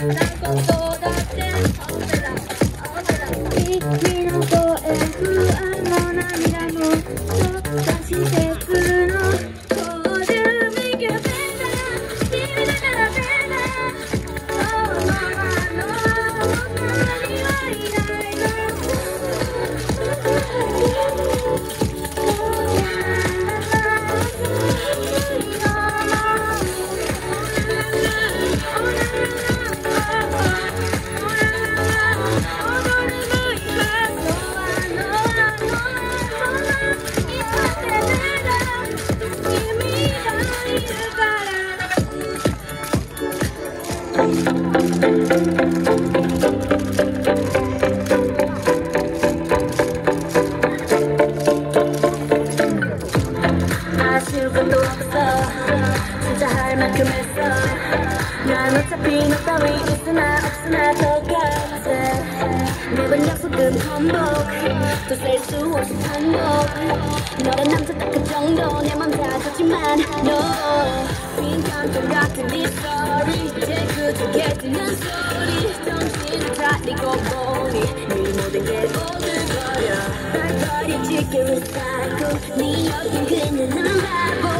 That's 진짜 할 만큼 했어 난 어차피 너 따위 있으나 없으나 똑같아 매번 약속은 반복 또셀수 없이 반복 너란 남자 딱 그 정도 내맘다 좋지만 너 빈칸 같은 네 스토리 이제 그쪽에 듣는 소리 정신을 차리고 보니 네 모든 게 오글거려 발걸이 지키는 사고 네 여긴 그냥 난 바보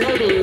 Ready.